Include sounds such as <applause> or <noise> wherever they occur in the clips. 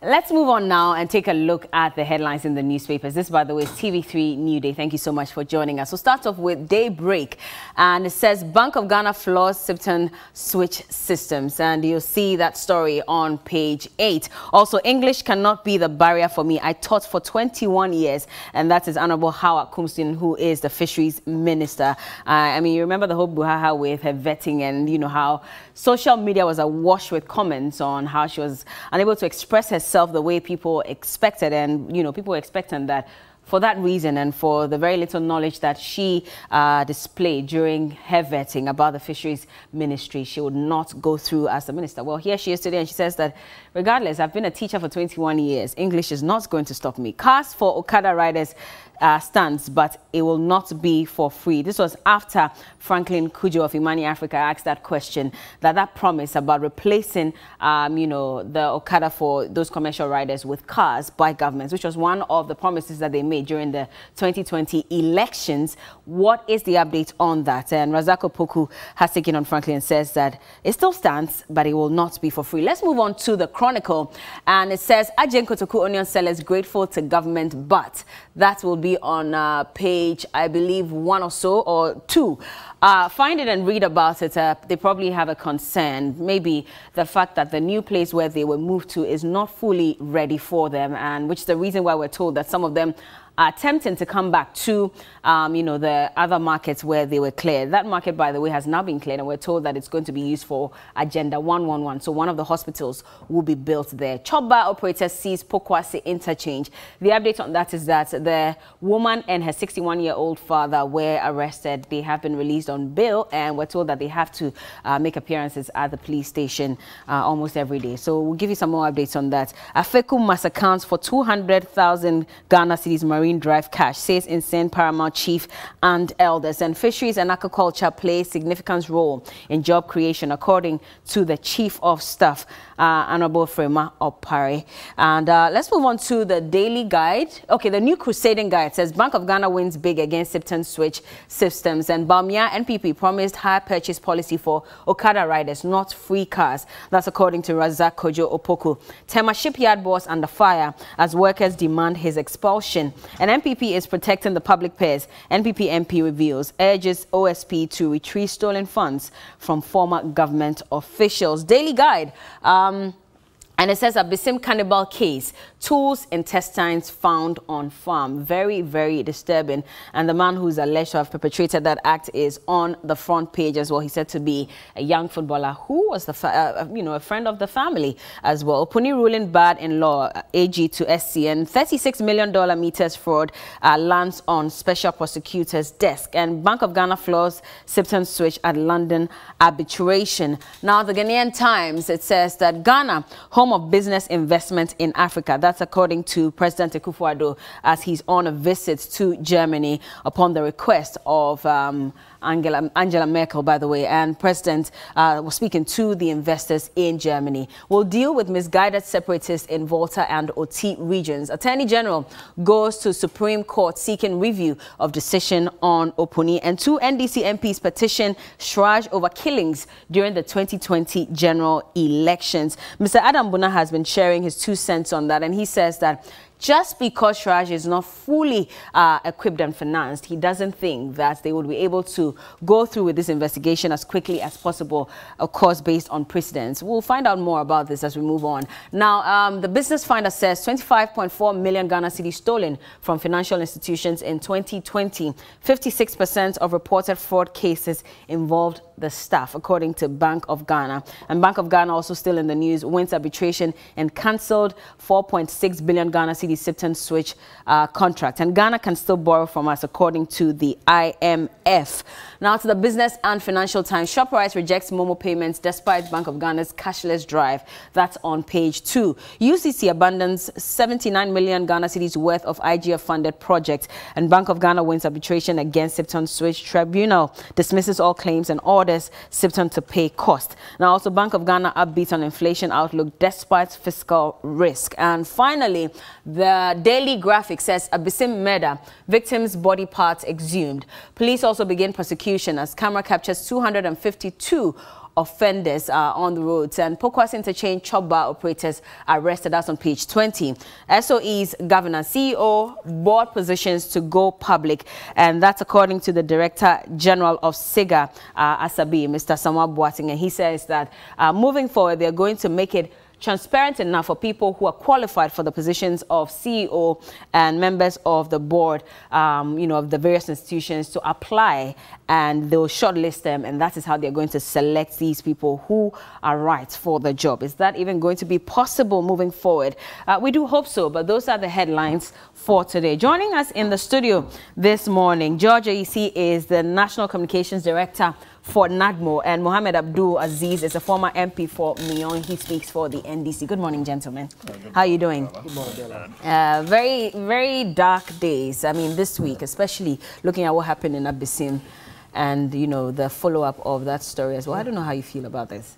Let's move on now and take a look at the headlines in the newspapers. This, by the way, is TV3 New Day. Thank you so much for joining us. We'll start off with Daybreak. And it says Bank of Ghana flaws SIPTEN switch systems. And you'll see that story on page 8. Also, English cannot be the barrier for me. I taught for 21 years. And that is Honorable Hawa Koomson, who is the fisheries minister. Uh, I mean, you remember the whole buhaha with her vetting and, you know, how social media was awash with comments on how she was unable to express herself the way people expected. And, you know, people were expecting that for that reason and for the very little knowledge that she uh, displayed during her vetting about the fisheries ministry, she would not go through as a minister. Well, here she is today and she says that regardless, I've been a teacher for 21 years. English is not going to stop me. Cars for Okada riders uh, stands, but it will not be for free. This was after Franklin Cudjoe of Imani Africa asked that question, that that promise about replacing, um, you know, the Okada for those commercial riders with cars by governments, which was one of the promises that they made during the 2020 elections. What is the update on that? And Razak Opoku has taken on Franklin and says that it still stands, but it will not be for free. Let's move on to the Chronicle. And it says, Agyen Kotoku onion sellers grateful to government, but that will be be on uh, page, I believe, one or so, or two. Uh, find it and read about it. Uh, they probably have a concern. Maybe the fact that the new place where they were moved to is not fully ready for them, and which is the reason why we're told that some of them attempting to come back to, um, you know, the other markets where they were cleared. That market, by the way, has now been cleared, and we're told that it's going to be used for Agenda 111. So one of the hospitals will be built there. Chop bar operator sees Pokuase interchange. The update on that is that the woman and her 61-year-old father were arrested. They have been released on bail, and we're told that they have to uh, make appearances at the police station uh, almost every day. So we'll give you some more updates on that. Afeku must account for 200,000 Ghana cedis marine Marine Drive Cash, says Insane Paramount Chief and elders. And fisheries and aquaculture play significant role in job creation, according to the Chief of Staff, uh, Honorable Frema Opare. And uh, let's move on to the daily guide. Okay, the new crusading guide says Bank of Ghana wins big against SIPTEN switch systems. And Bawumia NPP promised high purchase policy for Okada riders, not free cars. That's according to Razak Kojo Opoku. Tema shipyard boss under fire as workers demand his expulsion. And NPP is protecting the public purse. NPP MP reveals, urges OSP to retrieve stolen funds from former government officials. Daily Guide. Um, and it says Abesim cannibal case, tools, intestines found on farm. Very, very disturbing. And the man who's alleged to have perpetrated that act is on the front page as well. He said to be a young footballer who was the, uh, you know, a friend of the family as well. Puni ruling bad in law, AG to SCN. $36 million meters fraud uh, lands on special prosecutor's desk. And Bank of Ghana floors SIPTEN switch at London arbitration. Now, the Ghanaian Times, it says that Ghana, home home of business investment in Africa. That's according to President Akufo-Addo as he's on a visit to Germany upon the request of um, Angela, Angela Merkel, by the way, and President uh, was speaking to the investors in Germany. We'll deal with misguided separatists in Volta and Oti regions. Attorney General goes to Supreme Court seeking review of decision on Opuni, and two NDC MPs petition CHRAJ over killings during the 2020 general elections. Mr. Adam Bonaa has been sharing his two cents on that, and he says that just because CHRAJ is not fully uh, equipped and financed, he doesn't think that they would be able to go through with this investigation as quickly as possible, of course, based on precedents. We'll find out more about this as we move on. Now, um, the Business Finder says 25.4 million Ghana cedis stolen from financial institutions in 2020. 56% of reported fraud cases involved the staff, according to Bank of Ghana. And Bank of Ghana also still in the news, wins arbitration and cancelled 4.6 billion Ghana cedis SIPTEN switch uh, contract. And Ghana can still borrow from us, according to the IMF. Now to the Business and Financial Times. ShopRite rejects Momo payments despite Bank of Ghana's cashless drive. That's on page two. UCC abandons 79 million Ghana cedis worth of IGF-funded projects. And Bank of Ghana wins arbitration against SIPTEN switch. Tribunal dismisses all claims and orders orders SIPTEN to pay cost. Now, also Bank of Ghana upbeat on inflation outlook despite fiscal risk. And finally, the Daily Graphic says Abesim murder, victim's body parts exhumed. Police also begin prosecution as camera captures 252 offenders are on the roads. And Pokuase Interchange chop bar operators arrested. That's on page 20. SOE's governor, CEO, board positions to go public. And that's according to the Director General of SIGA, uh, Asabi, Mr. Samwa Boateng. And he says that uh, moving forward, they're going to make it transparent enough for people who are qualified for the positions of CEO and members of the board, um, you know, of the various institutions to apply and they'll shortlist them and that is how they're going to select these people who are right for the job. Is that even going to be possible moving forward? Uh, we do hope so, but those are the headlines for today. Joining us in the studio this morning, George Ayisi is the National Communications Director for NADMO, and Mohamed Abdul Aziz is a former MP for Mion. He speaks for the NDC. Good morning, gentlemen. How are you doing? Good morning, uh, very, very dark days. I mean, this week, especially looking at what happened in Abesim and, you know, the follow-up of that story as well. I don't know how you feel about this.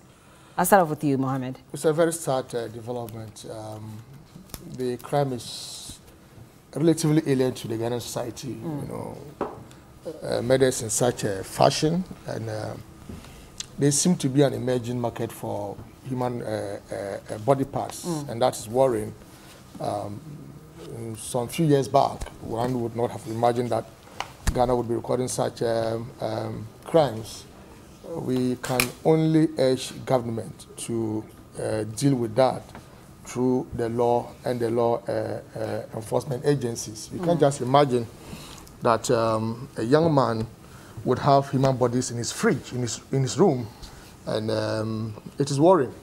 I'll start off with you, Mohamed. It's a very sad uh, development. Um, the crime is relatively alien to the Ghanaian society, mm. you know uh, murders in such a fashion, and uh, there seem to be an emerging market for human uh, uh, uh body parts, mm. and that is worrying. Um, some few years back, one would not have imagined that Ghana would be recording such um, um, crimes. We can only urge government to uh, deal with that through the law and the law enforcement agencies. You mm. can't just imagine that um, a young man would have human bodies in his fridge, in his, in his room, and um, it is worrying.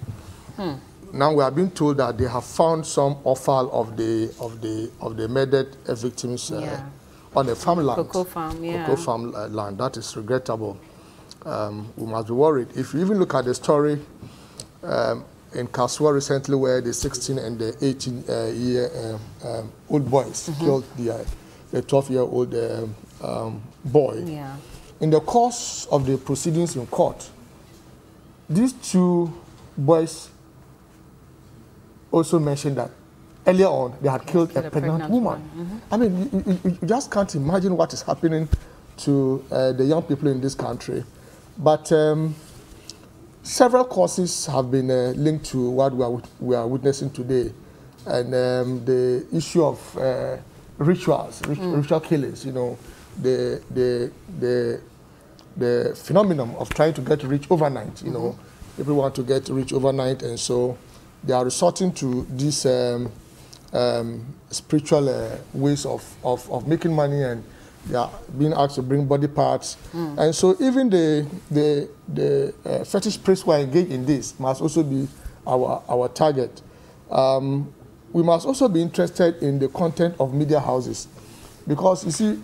Hmm. Now we are being told that they have found some offal of the of the of the murdered victims uh, yeah. on a farmland, cocoa farm, yeah. cocoa farm uh, land. That is regrettable. Um, we must be worried. If you even look at the story um, in Kasoa recently, where the 16 and the 18 uh, year um, um, old boys mm -hmm. killed the a 12-year-old um, um, boy. Yeah. In the course of the proceedings in court, these two boys also mentioned that earlier on they had killed a, a pregnant, pregnant, woman. Mm -hmm. I mean, you, you, you, just can't imagine what is happening to uh, the young people in this country. But um, several causes have been uh, linked to what we are, we are witnessing today. And um, the issue of uh, rituals, rit mm. ritual killings, you know, the, the, the, the phenomenon of trying to get rich overnight, you mm -hmm. know, mm-hmm. people want to get rich overnight, and so they are resorting to these um, um, spiritual uh, ways of, of, of making money and they are being asked to bring body parts. Mm. And so even the, the, the uh, fetish priests who are engaged in this must also be our, our target. Um, we must also be interested in the content of media houses. Because you see,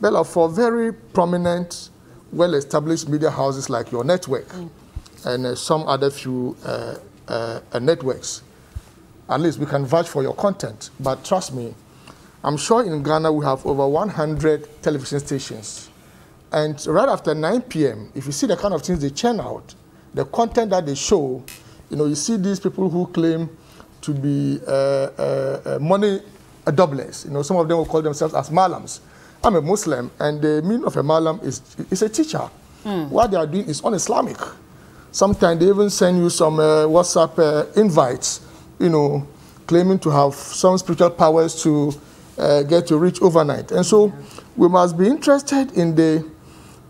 Bella, for very prominent, well-established media houses like your network mm. and uh, some other few uh, uh, networks, at least we can vouch for your content. But trust me, I'm sure in Ghana we have over 100 television stations. And right after 9 p.m., if you see the kind of things they churn out, the content that they show, you know, you see these people who claim to be uh, uh, uh money doublers. You know, some of them will call themselves as malams. I'm a Muslim, and the meaning of a malam is, is a teacher. Mm. What they are doing is un-Islamic. Sometimes they even send you some uh, WhatsApp uh, invites, you know, claiming to have some spiritual powers to uh, get you rich overnight. And so yeah. we must be interested in, the,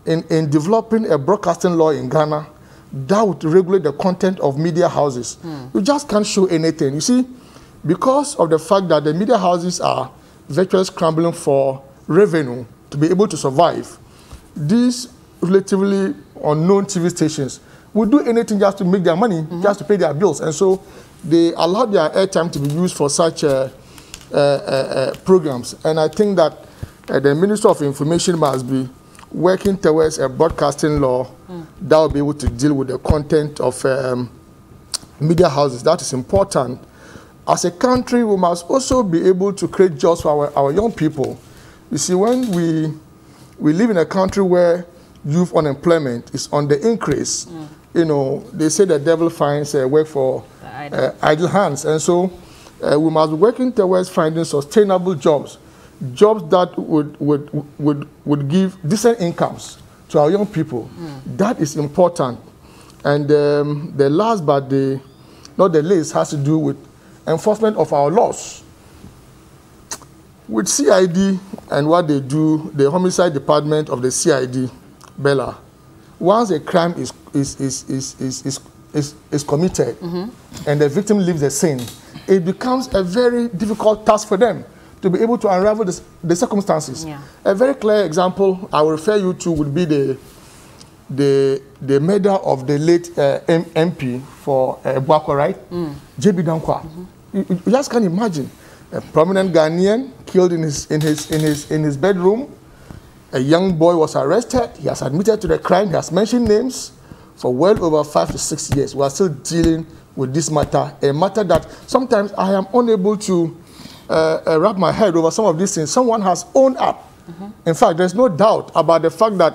in, in developing a broadcasting law in Ghana that would regulate the content of media houses. Mm. You just can't show anything. You see, because of the fact that the media houses are virtually scrambling for revenue to be able to survive, these relatively unknown TV stations would do anything just to make their money, mm -hmm. just to pay their bills. And so they allow their airtime to be used for such uh, uh, uh, programs. And I think that uh, the Minister of Information must be working towards a broadcasting law. That will be able to deal with the content of um, media houses. That is important. As a country, we must also be able to create jobs for our, our young people. You see, when we, we live in a country where youth unemployment is on the increase, mm. you know, they say the devil finds a work for idle. Uh, idle. hands. And so uh, we must be working towards finding sustainable jobs jobs that would, would, would, would give decent incomes to our young people. Mm. That is important. And um, the last but the, not the least, has to do with enforcement of our laws. With CID and what they do, the homicide department of the CID, Bella, once a crime is, is, is, is, is, is, is, is committed mm -hmm. and the victim leaves the scene, it becomes a very difficult task for them to be able to unravel the, the circumstances. Yeah. A very clear example I will refer you to would be the the the murder of the late uh, M MP for uh, right? Mm. JB Danquah. Mm -hmm. you, you, just can't imagine a prominent Ghanaian killed in his in his in his in his bedroom. A young boy was arrested. He has admitted to the crime. He has mentioned names for well over five to six years. We are still dealing with this matter, a matter that sometimes I am unable to uh, uh, wrap my head over some of these things. Someone has owned up. Mm -hmm. In fact, there's no doubt about the fact that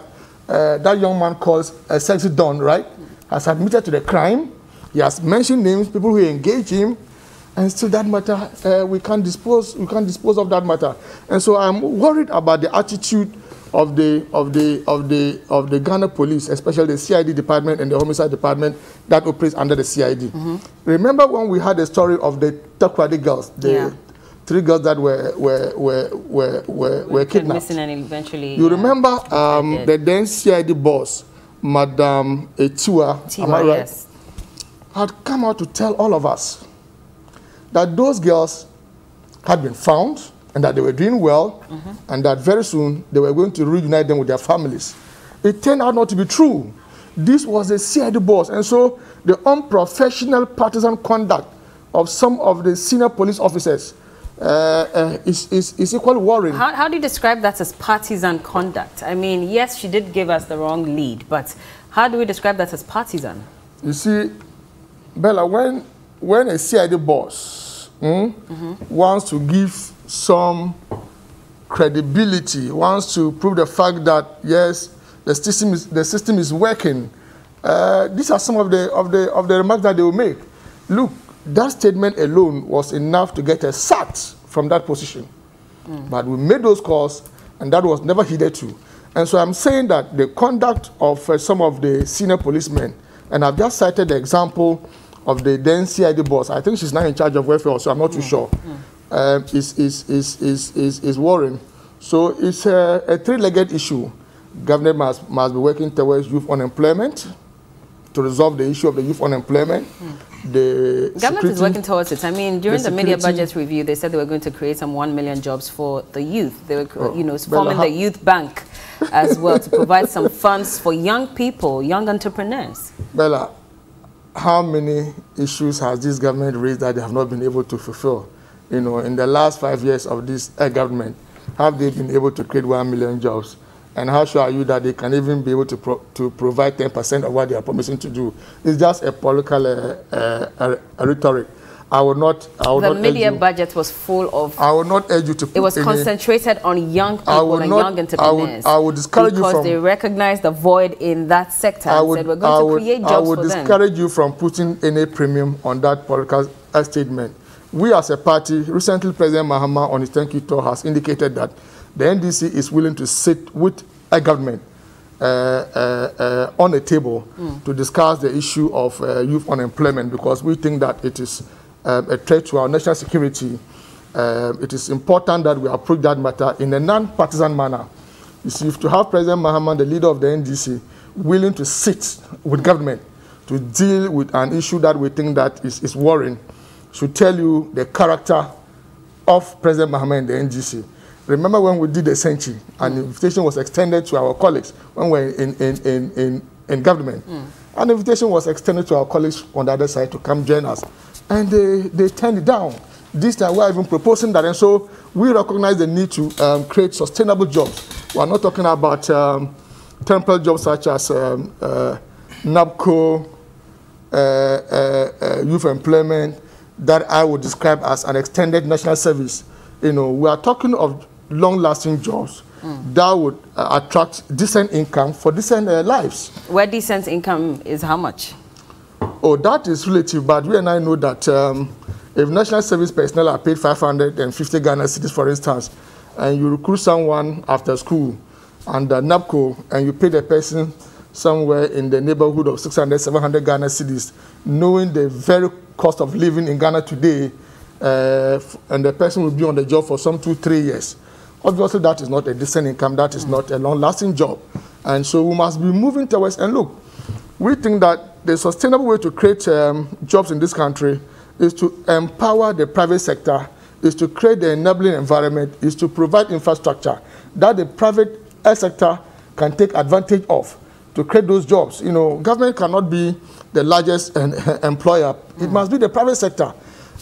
uh, that young man calls a sexy don, right, has admitted to the crime. He has mentioned names, people who engage him, and still that matter, uh, we can't dispose, we can't dispose of that matter. And so I'm worried about the attitude of the of the of the of the Ghana police, especially the CID department and the homicide department that operates under the CID. Mm -hmm. Remember when we had the story of the Takoradi girls, the yeah three girls that were were were were were, were kidnapped. Missing and eventually. You yeah, remember um, the then CID boss, Madame Etua, am I right? Yes. Had come out to tell all of us that those girls had been found and that they were doing well mm -hmm. and that very soon they were going to reunite them with their families. It turned out not to be true. This was a CID boss, and so the unprofessional partisan conduct of some of the senior police officers uh, uh, is, is, is equally worrying. How, how do you describe that as partisan conduct? I mean, yes, she did give us the wrong lead, but how do we describe that as partisan? You see, Bella, when, when a CID boss mm, mm -hmm. wants to give some credibility, wants to prove the fact that, yes, the system is, the system is working, uh, these are some of the, of, the, of the remarks that they will make. Look, that statement alone was enough to get us sacked from that position. Mm. But we made those calls, and that was never heeded to. And so I'm saying that the conduct of uh, some of the senior policemen, and I've just cited the example of the then CID boss, I think she's now in charge of welfare, so I'm not mm. too sure, mm. Um, is, is, is, is, is, is worrying. So it's a, a three-legged issue. Government must, must be working towards youth unemployment, to resolve the issue of the youth unemployment. Mm. The government is working towards it. I mean, during the, the media budget review, they said they were going to create some one million jobs for the youth. They were, oh, you know, forming the youth bank as well to provide some funds for young people, young entrepreneurs. Bella, how many issues has this government raised that they have not been able to fulfill? You know, in the last five years of this uh, government, have they been able to create one million jobs? And how sure are you that they can even be able to, pro to provide 10% of what they are promising to do? It's just a political uh, uh, a rhetoric. I will not. I will the not media budget was full of. I will not urge you to. it was concentrated on young people and not, young entrepreneurs. I would, I would discourage you from because they recognize the void in that sector I would, and said we're going I to would, create jobs I would discourage them. you from putting any premium on that political statement. We as a party, recently President Mahama on his thank you tour has indicated that the NDC is willing to sit with a government uh, uh, uh, on a table mm. to discuss the issue of uh, youth unemployment because we think that it is um, a threat to our national security. Um, it is important that we approach that matter in a non-partisan manner. You see, to have President Mahama, the leader of the NDC, willing to sit with government to deal with an issue that we think that is, is worrying, should tell you the character of President Mahama and the NDC. Remember when we did the century and the invitation was extended to our colleagues when we were in, in, in, in, in government. Mm. An invitation was extended to our colleagues on the other side to come join us. And they, they turned it down. This time we're even proposing that. And so we recognize the need to um, create sustainable jobs. We're not talking about um, temporary jobs such as um, uh, NABCO, uh, uh, uh, youth employment, that I would describe as an extended national service. You know, we are talking of long-lasting jobs mm. that would uh, attract decent income for decent uh, lives. Where decent income is how much? Oh, that is relative, but we and I know that um, if national service personnel are paid 550 Ghana cedis, for instance, and you recruit someone after school under NABCO and you pay the person somewhere in the neighborhood of 600, 700 Ghana cedis, knowing the very cost of living in Ghana today, uh, and the person will be on the job for some two, three years. Obviously, that is not a decent income. That is not a long-lasting job. And so we must be moving towards, and look, we think that the sustainable way to create um, jobs in this country is to empower the private sector, is to create the enabling environment, is to provide infrastructure that the private sector can take advantage of to create those jobs. You know, government cannot be the largest <laughs> employer. It mm. must be the private sector.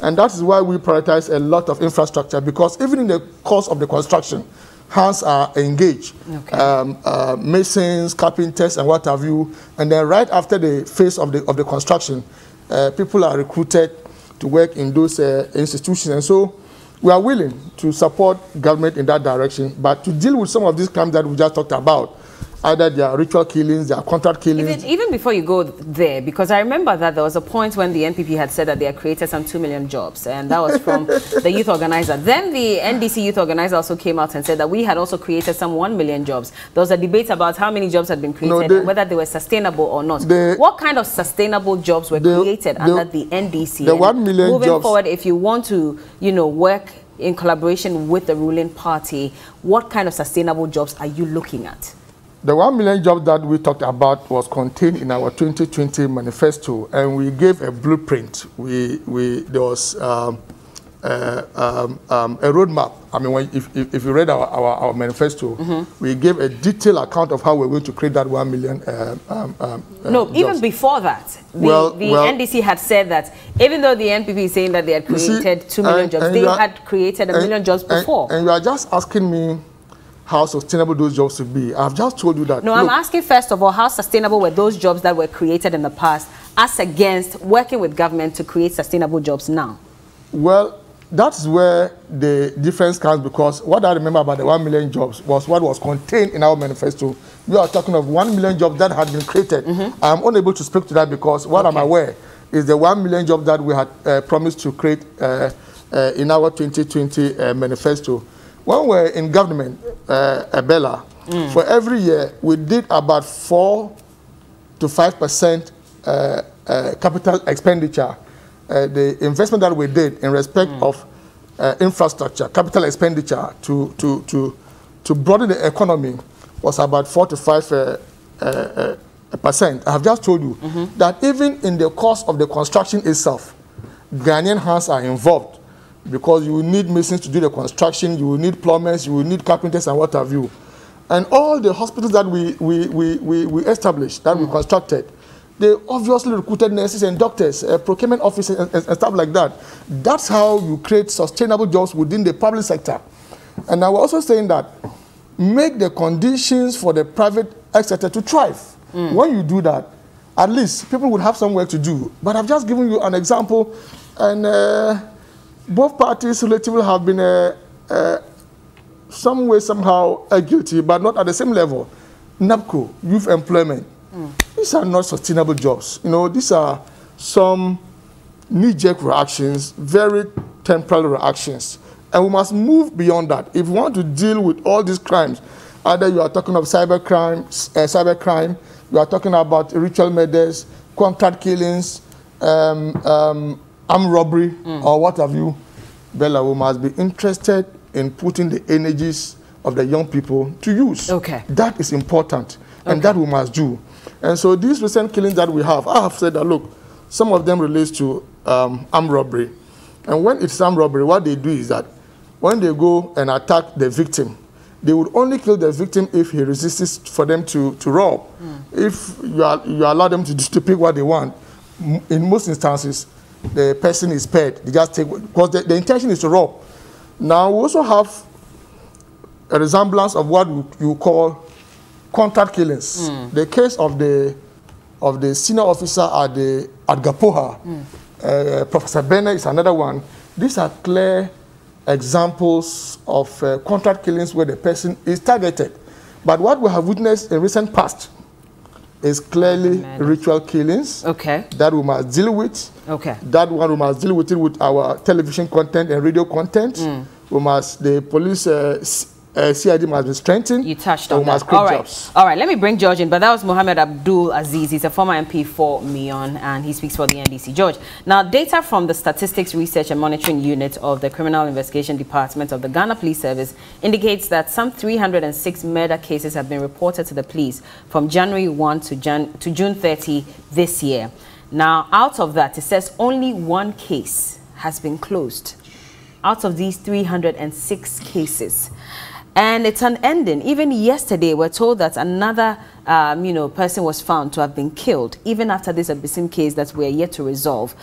And that is why we prioritize a lot of infrastructure because even in the course of the construction, hands are engaged. Okay. Um, uh, masons, carpenters, and what have you. And then right after the phase of the, of the construction, uh, people are recruited to work in those uh, institutions. And so we are willing to support government in that direction. But to deal with some of these crimes that we just talked about, either their ritual killings, their contract killings. Even, even, before you go there, because I remember that there was a point when the NPP had said that they had created some 2 million jobs, and that was from <laughs> the youth organizer. Then the NDC youth organizer also came out and said that we had also created some 1 million jobs. There was a debate about how many jobs had been created no, they, and whether they were sustainable or not. They, what kind of sustainable jobs were they, created under the NDC? The 1 million moving jobs. forward, if you want to, you know, work in collaboration with the ruling party, what kind of sustainable jobs are you looking at? The 1 million jobs that we talked about was contained in our 2020 manifesto, and we gave a blueprint. We, we, there was um, uh, um, um, a roadmap. I mean, when, if, if, if, you read our, our, our manifesto, mm -hmm. we gave a detailed account of how we're going to create that 1 million uh, um, um, uh, No, jobs. even before that, the, well, the well, NDC had said that even though the NPP is saying that they had created see, 2 million and, jobs, and they are, had created a and, million jobs before. And, and you are just asking me how sustainable those jobs would be. I've just told you that. No, look, I'm asking first of all, how sustainable were those jobs that were created in the past as against working with government to create sustainable jobs now? Well, that's where the difference comes because what I remember about the 1 million jobs was what was contained in our manifesto. We are talking of 1 million jobs that had been created. Mm -hmm. I'm unable to speak to that because what okay. I'm aware is the 1 million jobs that we had uh, promised to create uh, uh, in our 2020 uh, manifesto. When we were in government, uh, Abella, mm. for every year, we did about 4 to 5% uh, uh, capital expenditure. Uh, the investment that we did in respect mm. of uh, infrastructure, capital expenditure to, to, to, to broaden the economy was about 4 to 5 uh, percent. I have just told you mm -hmm. that even in the course of the construction itself, Ghanaian hands are involved because you will need masons to do the construction, you will need plumbers, you will need carpenters and what have you. And all the hospitals that we, we, we, we, we established, that mm. we constructed, they obviously recruited nurses and doctors, uh, procurement officers and, and, stuff like that. That's how you create sustainable jobs within the public sector. And I was also saying that make the conditions for the private sector to thrive. Mm. When you do that, at least people would have some work to do. But I've just given you an example and uh, both parties relatively have been uh, uh, some way, somehow uh, guilty, but not at the same level. NABCO, youth employment, mm. these are not sustainable jobs. You know, these are some knee-jerk reactions, very temporal reactions. And we must move beyond that. If we want to deal with all these crimes, either you are talking of cyber crime, uh, cyber crime, you are talking about ritual murders, contract killings, um, um, armed robbery mm. or what have you, Bella, we must be interested in putting the energies of the young people to use. Okay. That is important, and okay. that we must do. And so these recent killings that we have, I have said that, look, some of them relates to um, armed robbery. And when it's armed robbery, what they do is that when they go and attack the victim, they would only kill the victim if he resists for them to, to rob. Mm. If you, are, you allow them to, to pick what they want, in most instances, the person is paid. They just take, because the, the intention is to rob. Now, we also have a resemblance of what you call contract killings. Mm. The case of the of the senior officer at the at Gapoha, mm. uh, Professor Bennett is another one. These are clear examples of uh, contract killings where the person is targeted. But what we have witnessed in recent past is clearly ritual killings. Okay. That we must deal with. Okay. That one we must deal with it with our television content and radio content. Mm. We must, the police uh, uh, CID must be strengthened. You touched on that. All right. Jobs. All right, let me bring George in. But that was Mohammed Abdul Aziz. He's a former MP for Mion, and he speaks for the NDC. George, now data from the Statistics Research and Monitoring Unit of the Criminal Investigation Department of the Ghana Police Service indicates that some 306 murder cases have been reported to the police from January 1 to, Jan to June 30 this year. Now, out of that, it says only one case has been closed out of these 306 cases and it's unending. Even yesterday, we're told that another, um, you know, person was found to have been killed, even after this Abesim case that we're yet to resolve.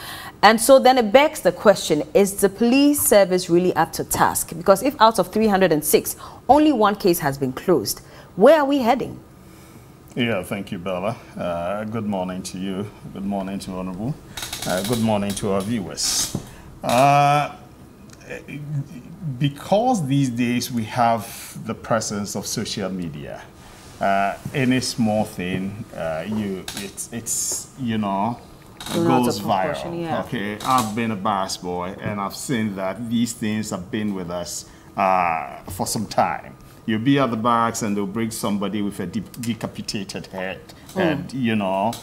And so then it begs the question, is the police service really up to task? Because if out of 306, only one case has been closed, where are we heading? Yeah, thank you, Bella. Uh, good morning to you. Good morning to Honorable. Uh, good morning to our viewers. Uh, because these days we have the presence of social media, uh, any small thing, uh, you it's it's you know goes viral. Yeah. Okay, I've been a bars boy, and I've seen that these things have been with us uh, for some time. You'll be at the barracks, and they'll bring somebody with a de decapitated head, mm. and you know,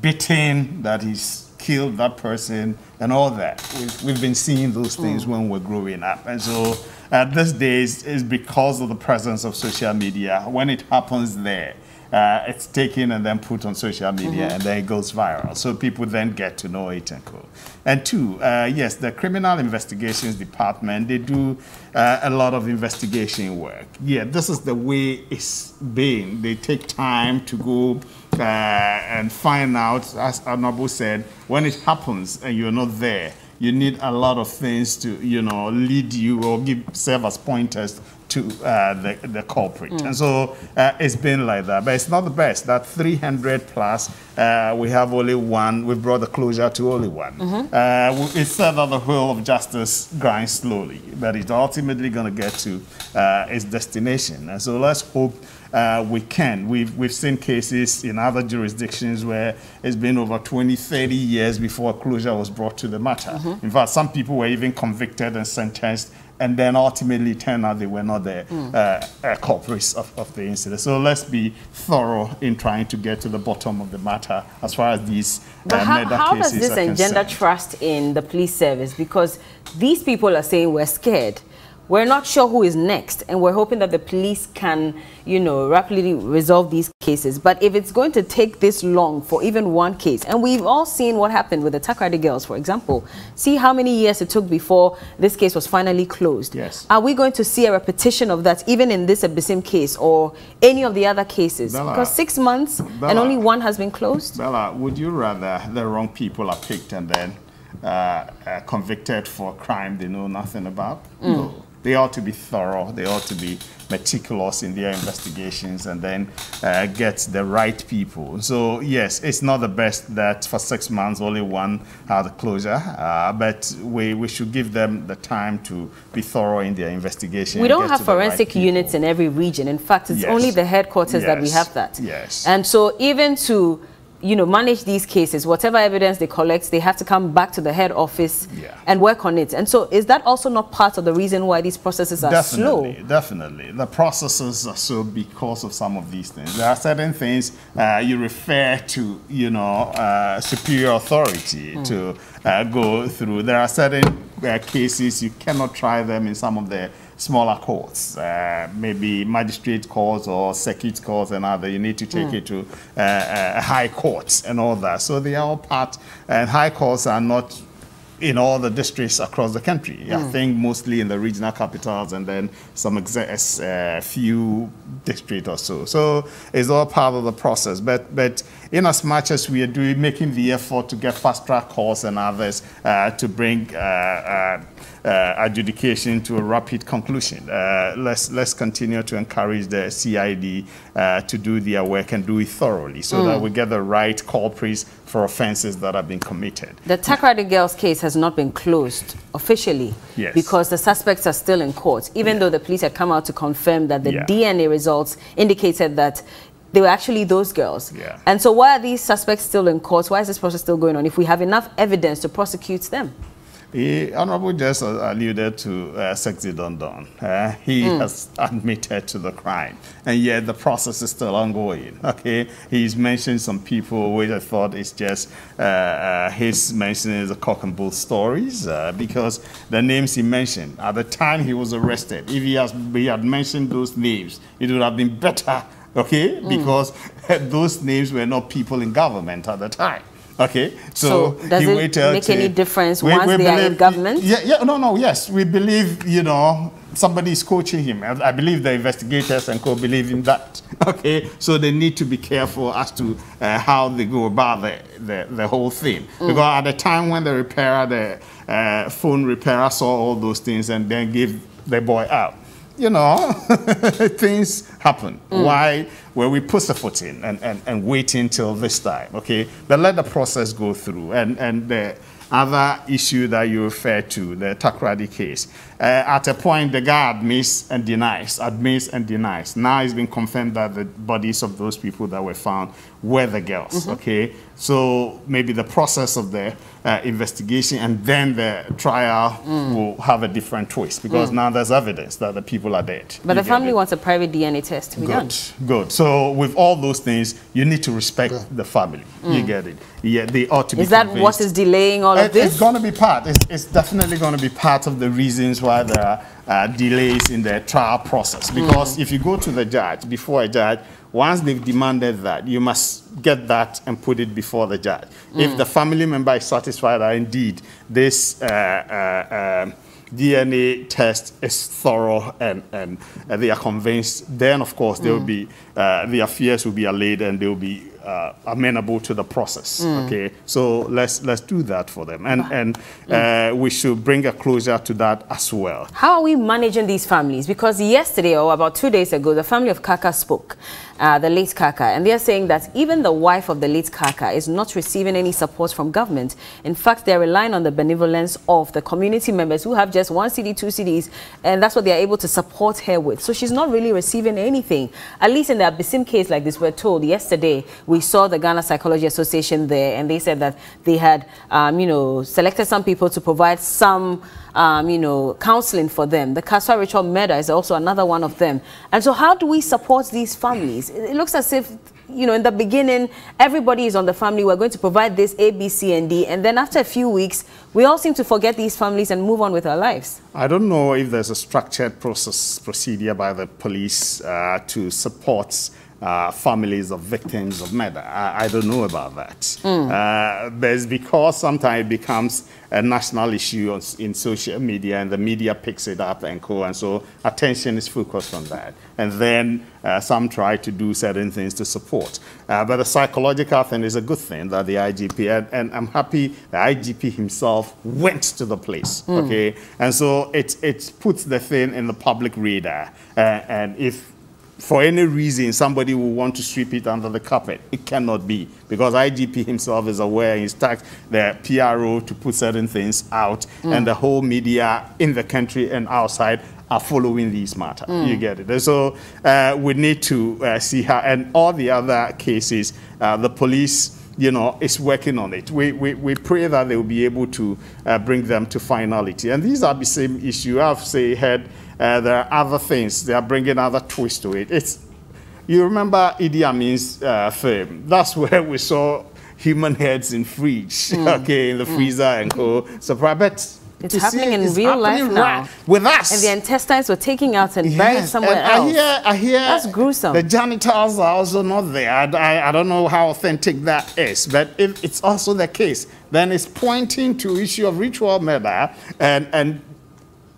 beaten that is killed that person and all that. We've, we've been seeing those things mm. when we're growing up. And so uh, these days is because of the presence of social media. When it happens there, uh, it's taken and then put on social media mm -hmm. and then it goes viral. So people then get to know it and go. And two, uh, yes, the Criminal Investigations Department, they do uh, a lot of investigation work. Yeah, this is the way it's been. They take time to go uh, and find out, as Anabu said, when it happens and you're not there, you need a lot of things to, you know, lead you or give serve as pointers to uh, the, the culprit. Mm. And so uh, it's been like that. But it's not the best. That 300 plus, uh, we have only one. We've brought the closure to only one. Mm -hmm. it's said that the wheel of justice grinds slowly, but it's ultimately going to get to uh, its destination. And so let's hope uh, we can. We've, we've seen cases in other jurisdictions where it's been over 20, 30 years before closure was brought to the matter. Mm -hmm. In fact, some people were even convicted and sentenced and then ultimately turned out they were not the mm. uh, culprits of, of, the incident. So let's be thorough in trying to get to the bottom of the matter as far as these uh, how, how does this engender trust in the police service? Because these people are saying we're scared. We're not sure who is next, and we're hoping that the police can, you know, rapidly resolve these cases. But if it's going to take this long for even one case, and we've all seen what happened with the Takoradi girls, for example, see how many years it took before this case was finally closed. Yes. Are we going to see a repetition of that even in this Abesim case or any of the other cases? Bella, because six months Bella, and only one has been closed? Bella, would you rather the wrong people are picked and then uh, uh, convicted for a crime they know nothing about? Mm. No. They ought to be thorough. They ought to be meticulous in their investigations and then uh, get the right people. So yes, it's not the best that for six months only one had a closure, uh, but we, we should give them the time to be thorough in their investigation. We don't have forensic right units in every region. In fact, it's yes. only the headquarters yes. that we have that. Yes. And so even to you know, manage these cases, whatever evidence they collect, they have to come back to the head office yeah. and work on it. And so is that also not part of the reason why these processes are definitely, slow? Definitely. The processes are slow because of some of these things. There are certain things uh, you refer to, you know, uh, superior authority mm. to uh, go through. There are certain uh, cases you cannot try them in some of the smaller courts, uh, maybe magistrate courts or circuit courts and other. You need to take mm. it to uh, uh, high courts and all that. So they are all part, and high courts are not in all the districts across the country. Mm. I think mostly in the regional capitals and then some uh, few districts or so. So it's all part of the process. But but in as much as we are doing making the effort to get fast track courts and others uh, to bring uh, uh uh, adjudication to a rapid conclusion. Uh, let's, let's continue to encourage the CID uh, to do their work and do it thoroughly so mm. that we get the right culprits for offenses that have been committed. The Takoradi girls case has not been closed officially yes. because the suspects are still in court, even yeah. though the police had come out to confirm that the yeah. DNA results indicated that they were actually those girls. Yeah. And so why are these suspects still in court? Why is this process still going on if we have enough evidence to prosecute them? He, Honorable just alluded to uh, Sexy Don Don. Uh, he mm. has admitted to the crime, and yet the process is still ongoing. Okay, he's mentioned some people which I thought is just uh, uh, his mentioning the cock and bull stories uh, because the names he mentioned at the time he was arrested. If he has he had mentioned those names, it would have been better. Okay, mm. because <laughs> those names were not people in government at the time. Okay, so, so does it make any difference we, once we they believe, are in government? Yeah, yeah, no, no, yes, we believe, you know, somebody is coaching him. I, believe the investigators and co believe in that. <laughs> Okay, so they need to be careful as to uh, how they go about the, the, the whole thing. Mm. Because at the time when the repairer, the uh, phone repairer saw all those things and then gave the boy out you know, <laughs> things happen. Mm. Why were we pussyfooting and, and, and waiting till this time? Okay, but let the process go through. And, and the other issue that you refer to, the Takoradi case, uh, at a point the guy admits and denies, admits and denies. Now it's been confirmed that the bodies of those people that were found were the girls. Mm -hmm. Okay, so maybe the process of the uh, investigation and then the trial mm. will have a different twist because mm. now there's evidence that the people are dead. But you the family wants a private DNA test to be good, done. Good. So with all those things, you need to respect yeah. the family. Mm. You get it. Yeah, they ought to is be. Is that convinced. what is delaying all it, of this? It's going to be part. It's, it's definitely going to be part of the reasons why there are uh, delays in the trial process. Because mm. if you go to the judge before a judge once they've demanded that, you must get that and put it before the judge. Mm. If the family member is satisfied that indeed this uh, uh, uh, DNA test is thorough and, and they are convinced, then of course they will mm. be, uh, the affairs will be allayed and they will be uh, amenable to the process. Mm. Okay, so let's let's do that for them, and and uh, we should bring a closure to that as well. How are we managing these families? Because yesterday or about two days ago, the family of Kaaka spoke, uh, the late Kaaka, and they are saying that even the wife of the late Kaaka is not receiving any support from government. In fact, they are relying on the benevolence of the community members who have just one cedi, two cedis, and that's what they are able to support her with. So she's not really receiving anything. At least in the Abesim case, like this, we're told yesterday we saw the Ghana Psychology Association there, and they said that they had, um, you know, selected some people to provide some, um, you know, counseling for them. The Kasoa ritual murder is also another one of them. And so how do we support these families? It looks as if you know, in the beginning, everybody is on the family. We're going to provide this A, B, C, and D. And then after a few weeks, we all seem to forget these families and move on with our lives. I don't know if there's a structured process, procedure by the police uh, to support uh, families of victims of murder. I, I don't know about that. Mm. Uh, but it's because sometimes it becomes a national issue on, in social media and the media picks it up and co. And so attention is focused on that. And then uh, some try to do certain things to support. Uh, but the psychological thing is a good thing that the IGP, and, and I'm happy the IGP himself went to the place. Mm. Okay. And so it, it puts the thing in the public radar. Uh, and if for any reason somebody will want to sweep it under the carpet. It cannot be because IGP himself is aware. He's tasked the PRO to put certain things out, mm. and the whole media in the country and outside are following these matters. Mm. You get it. so uh, we need to uh, see how, and all the other cases, uh, the police you know, is working on it. We, we, we pray that they will be able to uh, bring them to finality. And these are the same issue. I've say had uh, there are other things. They are bringing other twists to it. It's, you remember Idi Amin's uh, film. That's <laughs> where we saw human heads in fridge, mm. <laughs> okay, in the mm. freezer and go. So, but it's happening in real life now. with us. And the intestines were taken out and yes. buried somewhere and else. I hear, I hear. That's gruesome. The janitors are also not there. I, I, I don't know how authentic that is, but if it's also the case, then it's pointing to issue of ritual murder and, and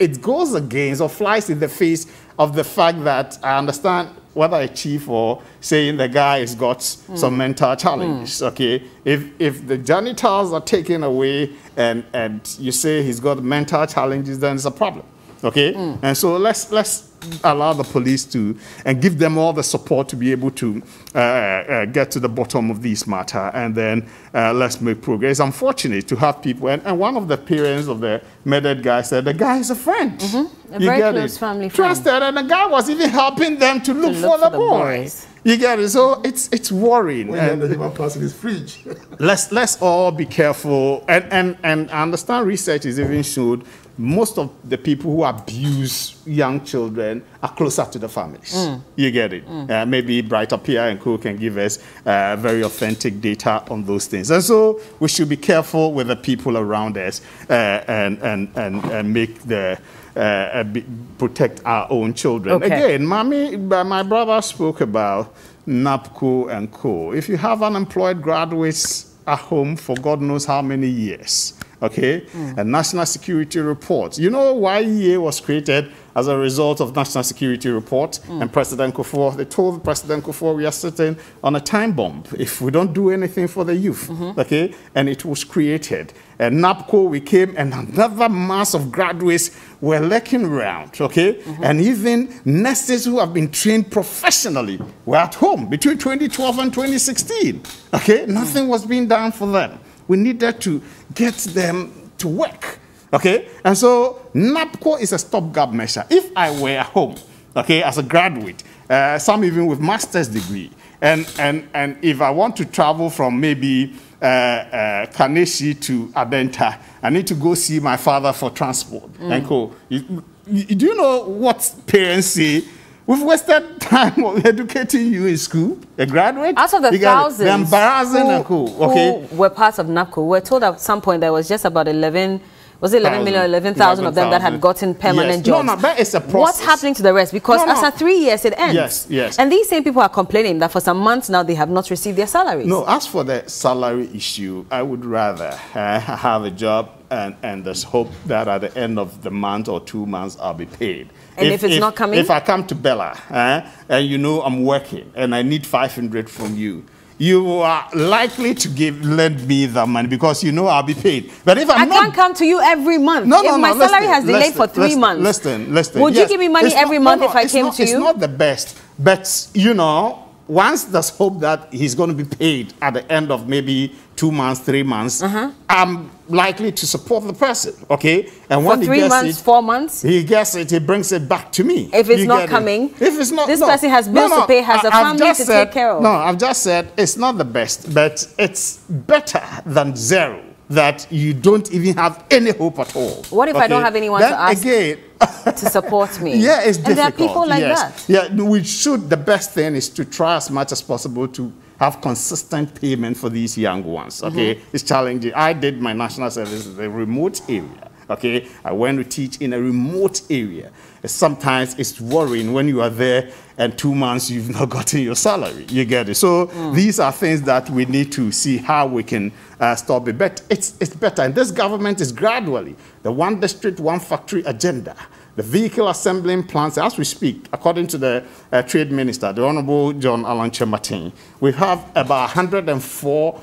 it goes against or flies in the face of the fact that I understand whether a chief or saying the guy has got mm. some mental challenges. Mm. Okay, if if the janitors are taken away and and you say he's got mental challenges, then it's a problem. Okay, mm. and so let's let's allow the police to and give them all the support to be able to uh, uh, get to the bottom of this matter and then uh, let's make progress. It's unfortunate to have people, and, and, one of the parents of the murdered guy said the guy is a friend. Mm -hmm. A you very close it? family friend. Trusted, and the guy was even helping them to look, to look for, for, the, boys. boys. You get it? So it's it's worrying. When and the human parts in his fridge. let's let's all be careful. And and and I understand research is even showed most of the people who abuse young children are closer to the families. Mm. You get it? Mm. Uh, maybe Bright Appiah and Co can give us uh, very authentic data on those things. And so we should be careful with the people around us uh, and, and, and, and make the uh, be, protect our own children. Okay. Again, mommy, my brother spoke about NABCO and Co. If you have unemployed graduates at home for God knows how many years, okay? Mm. A national security report. You know why EA was created as a result of national security report mm. and President Kufuor, they told President Kufuor we are sitting on a time bomb if we don't do anything for the youth, mm -hmm. okay? And it was created. And NABCO, we came and another mass of graduates were lurking around, okay? -hmm. And even nurses who have been trained professionally were at home between 2012 and 2016, okay? Nothing was being done for them. We needed to get them to work. Okay? And so NABCO is a stopgap measure. If I were at home, okay, as a graduate, uh, some even with master's degree, and, and, and if I want to travel from maybe uh, uh, Kaneshie to Adenta, I need to go see my father for transport mm. and. You, you, do you know what parents say We've wasted time <laughs> educating you in school, a graduate. Out of the thousands, the embarrassing who, cool. Okay, who were part of NABCO, we're told at some point there was just about 11 was it 11 million, 11,000 of them that had gotten permanent yes. jobs? No, no, that is a process. What's happening to the rest? Because no, no. after three years, it ends. Yes, yes. And these same people are complaining that for some months now they have not received their salaries. No, as for the salary issue, I would rather uh, <laughs> have a job and, and there's hope that at the end of the month or two months I'll be paid. And if, if it's if, not coming? If I come to Bella uh, and you know I'm working and I need 500 from you, you are likely to give lend me the money because you know I'll be paid. But if I'm I not, can't come to you every month. No, if no, my no, salary has delayed listen, for three listen, months. Listen, listen. Would yes, you give me money every not, month no, if I came not, to you? It's not the best, but you know, once there's hope that he's going to be paid at the end of maybe two months, three months, uh-huh. I'm likely to support the person, okay? And when For three he gets months, it, four months, he gets it, he brings it back to me. If it's not coming, it. if it's not, this no, person has bills no, no, to pay, has I, a family to said, take care of. No, I've just said it's not the best, but it's better than zero that you don't even have any hope at all. What if okay? I don't have anyone then to ask again, <laughs> to support me? Yeah, it's and difficult. And there are people like yes. that. Yeah, we should, the best thing is to try as much as possible to have consistent payment for these young ones, okay? Mm -hmm. It's challenging. I did my national service in a remote area, okay? I went to teach in a remote area. Sometimes it's worrying when you are there and two months you've not <laughs> gotten your salary. You get it? So mm. these are things that we need to see how we can uh, stop it. But it's, it's better. And this government is gradually the one district, one factory agenda. The vehicle assembling plants, as we speak, according to the uh, trade minister, the Honorable John Alan Kyerematen, we have about 104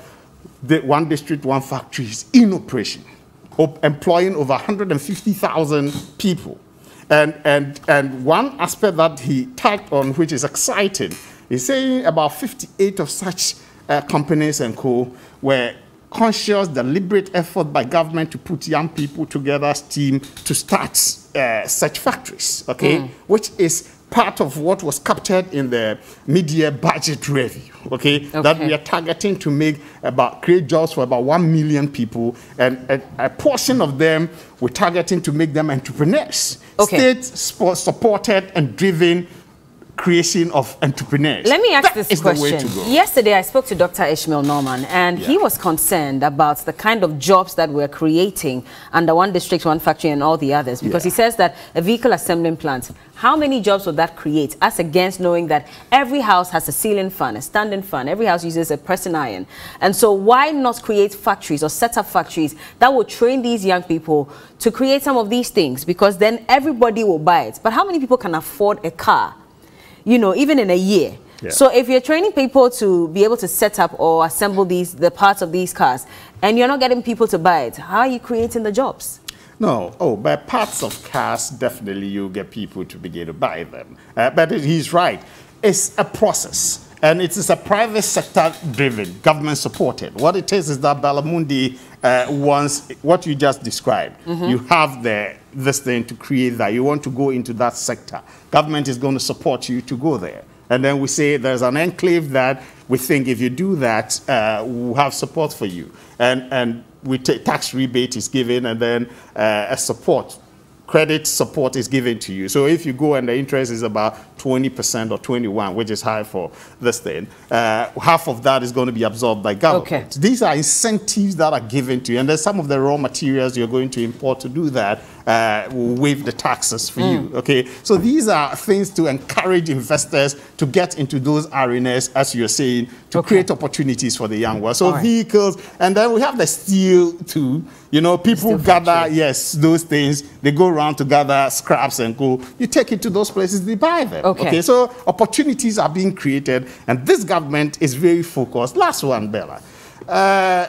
the one district, one factories in operation, employing over 150,000 people. And, and, and one aspect that he tagged on, which is exciting, is saying about 58 of such uh, companies and co were conscious, deliberate effort by government to put young people together, team to start uh, such factories, okay, mm. which is part of what was captured in the media budget review, okay? okay? That we are targeting to make about, create jobs for about 1 million people, and a, a portion of them we're targeting to make them entrepreneurs. Okay. State supported and driven creation of entrepreneurs. Let me ask that this question. Yesterday, I spoke to Dr. Ishmael Norman, and yeah. he was concerned about the kind of jobs that we're creating under one district, one factory, and all the others, because yeah. he says that a vehicle assembling plant, how many jobs would that create, as against knowing that every house has a ceiling fan, a standing fan, every house uses a pressing iron. And so why not create factories or set up factories that will train these young people to create some of these things, because then everybody will buy it. But how many people can afford a car? You know, even in a year. Yeah. So if you're training people to be able to set up or assemble these the parts of these cars, and you're not getting people to buy it, how are you creating the jobs? No, oh, by parts of cars, definitely you get people to begin to buy them. Uh, but he's right. It's a process. And it is a private sector driven, government supported. What it is is that Balamundi uh, wants what you just described. Mm -hmm. You have the, this thing to create that. You want to go into that sector. Government is going to support you to go there. And then we say there's an enclave that we think if you do that, uh, we'll have support for you. And, and we tax rebate is given and then uh, a support credit support is given to you. So if you go and the interest is about 20% or 21, which is high for this thing, uh, half of that is going to be absorbed by government. Okay. These are incentives that are given to you. And there's some of the raw materials you're going to import to do that uh, waive the taxes for mm. you. Okay, so these are things to encourage investors to get into those arenas, as you're saying, to okay. create opportunities for the young world. So right. vehicles, and then we have the steel too. You know, people gather, factory. yes, those things. They go around to gather scraps and go. You take it to those places, they buy them. Okay. okay so opportunities are being created, and this government is very focused. Last one, Bella. Uh,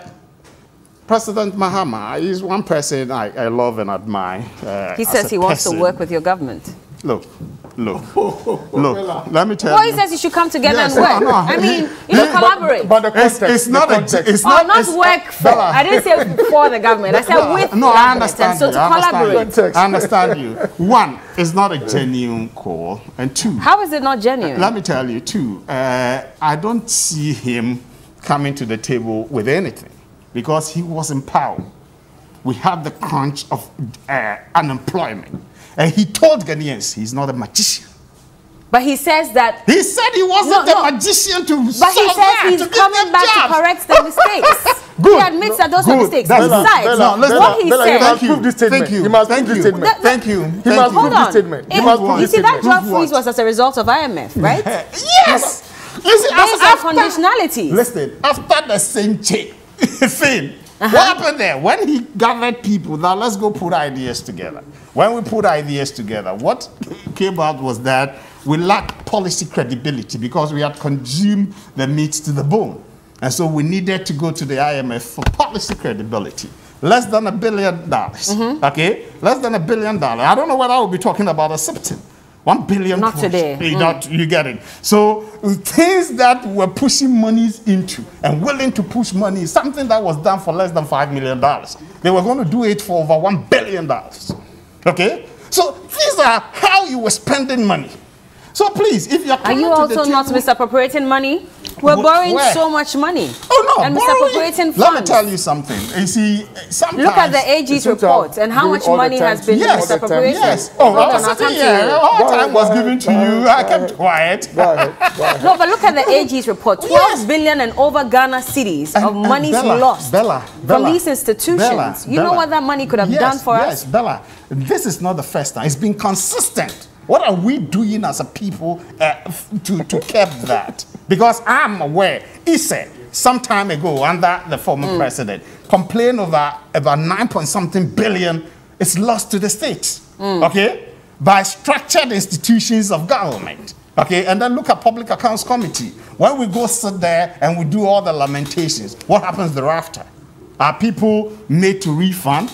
President Mahama is one person I, I love and admire. Uh, he says he person. wants to work with your government. Look, look, <laughs> look. Let me tell well, you. he says you should come together yes, and work. No, no. I mean, you know, collaborate. But, but the context, it's, it's the not context. A, it's not. Oh, not work for. Bella. I didn't say for the government. I said with no, the I understand. So to I collaborate. I understand you. One, it's not a genuine call, and two. How is it not genuine? Let me tell you. Two, uh, I don't see him coming to the table with anything because he was in power we have the crunch of uh, unemployment. And he told Ghanaians he's not a magician. But he says that. He said he wasn't no, no. a magician to But he says that, he's coming back jobs. to correct the mistakes. <laughs> Good. He admits that those Good. were mistakes. That's Besides, Bella, no, Bella, what he Bella, said. He must prove this statement. Thank you. He must Thank prove you. this statement. Thank you. He Thank must you. prove this statement. He must prove You see, that job freeze was as a result of IMF, right? <laughs> yes. You see, Based on conditionalities. Listen, after the same chain thing, uh -huh. What happened there? When he gathered people, now let's go put ideas together. When we put ideas together, what came out was that we lacked policy credibility because we had consumed the meat to the bone. And so we needed to go to the IMF for policy credibility. Less than a billion dollars. Mm -hmm. Okay? Less than a billion dollars. I don't know whether I will be talking about a. One billion. Not today. You, mm. you get it. So things that we're pushing monies into and willing to push money, something that was done for less than five million dollars. They were going to do it for over one billion dollars. Okay? So these are how you were spending money. So please, if you're Are you also not misappropriating money? We're borrowing Where? so much money. Oh no, and misappropriating funds. Let me tell you something. You see, sometimes look at the AG's report and how much money has been yes. misappropriated. Yes. Oh, I was sitting here. All time was given to you. I kept quiet. <laughs> no, but look at the AG's report. Oh, Twelve yes. billion and over Ghana cedis of money lost Bella, Bella, from these institutions. You know what that money could have done for us? Yes, Bella. This is not the first time. It's been consistent. What are we doing as a people uh, to, to keep that? Because I'm aware, Isse, some time ago, under the former mm. president, complained over about 9 point something billion is lost to the states, mm. okay, by structured institutions of government. Okay, and then look at Public Accounts Committee. When we go sit there and we do all the lamentations, what happens thereafter? Are people made to refund,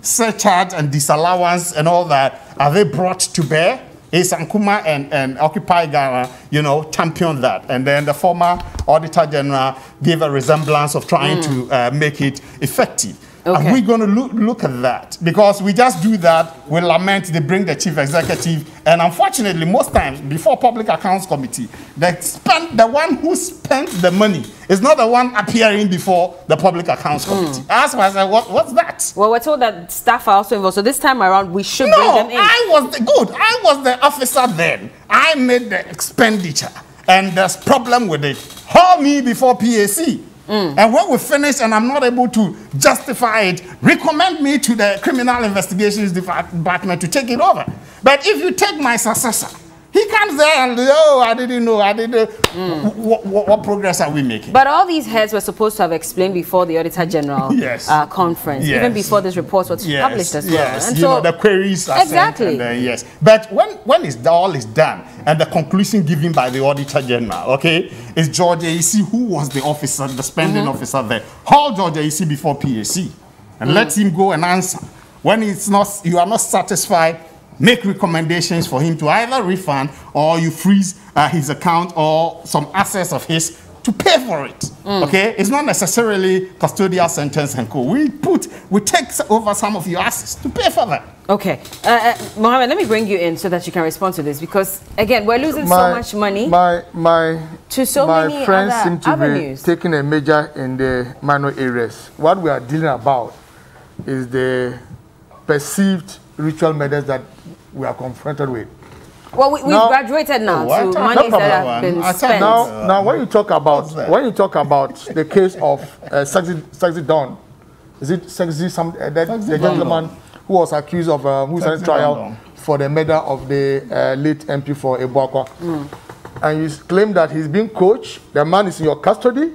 surcharge and disallowance and all that? Are they brought to bear? Ace-Ankomah and, and Occupy Ghana, you know, championed that. And then the former Auditor General gave a resemblance of trying mm. to uh, make it effective. Okay. Are we going to look, look at that? Because we just do that, we lament, they bring the chief executive, and unfortunately, most times, before Public Accounts Committee, they spend, the one who spent the money is not the one appearing before the Public Accounts hmm. Committee. Mm. I asked myself, what, what's that? Well, we're told that staff are also involved, so this time around, we should no, bring them in. I was the, good. I was the officer then. I made the expenditure, and there's problem with it. Haul me before PAC. Mm. And when we finish and I'm not able to justify it, recommend me to the criminal investigations department to take it over. But if you take my successor, he comes there and, oh, I didn't know, I didn't mm. what, what, what, progress are we making? But all these heads were supposed to have explained before the Auditor General <laughs> yes. uh, conference, yes. even before this report was yes. published as well. Yes, and you so, know, the queries are exactly. Sent then, yes. But when, when it's, all is done and the conclusion given by the Auditor General, okay, is George Ayisi, who was the officer, the spending mm -hmm. officer there, call George Ayisi before PAC and mm. let him go and answer. When it's not, you are not satisfied, make recommendations for him to either refund or you freeze uh, his account or some assets of his to pay for it. Mm. Okay, it's not necessarily custodial sentence and co. We put, we take over some of your assets to pay for that. Okay, uh, uh, Mohammed, let me bring you in so that you can respond to this because again, we're losing my, so much money. My my to so my many friends other seem to avenues. be taking a major in the minor areas. What we are dealing about is the perceived ritual murders that we are confronted with. Well, we, have graduated now oh, to monies that have been spent. Now, now, when you talk about when you talk about the case of uh, Sexy, Sexy Don, is it Sexy some uh, that Sexy the gentleman who was accused of uh, who's on trial for the murder of the uh, late MP for Abuakwa, mm. and you claim that he's being coached. The man is in your custody.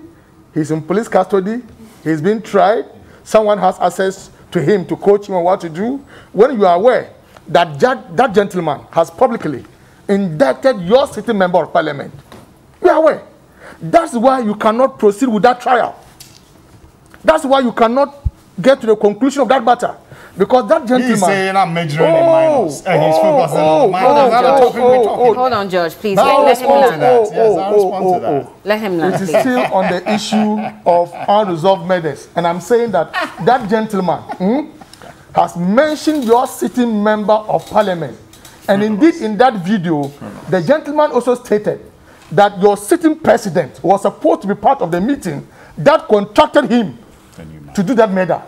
He's in police custody. He's been tried. Someone has access to him to coach him on what to do. When you are aware that that gentleman has publicly indicted your sitting member of parliament. You are aware. That's why you cannot proceed with that trial. That's why you cannot get to the conclusion of that matter. Because that gentleman. He's saying I'm majoring oh, in minors. And oh, he's focusing oh, on minors. Oh, oh, oh, oh, Hold on, George, please. Now let, let him land. Yes, I'll respond to that. Let him land. It is still on the issue of unresolved murders. And I'm saying that that gentleman hmm, has mentioned your sitting member of parliament. And indeed, in that video, the gentleman also stated that your sitting president was supposed to be part of the meeting that contracted him to do that murder.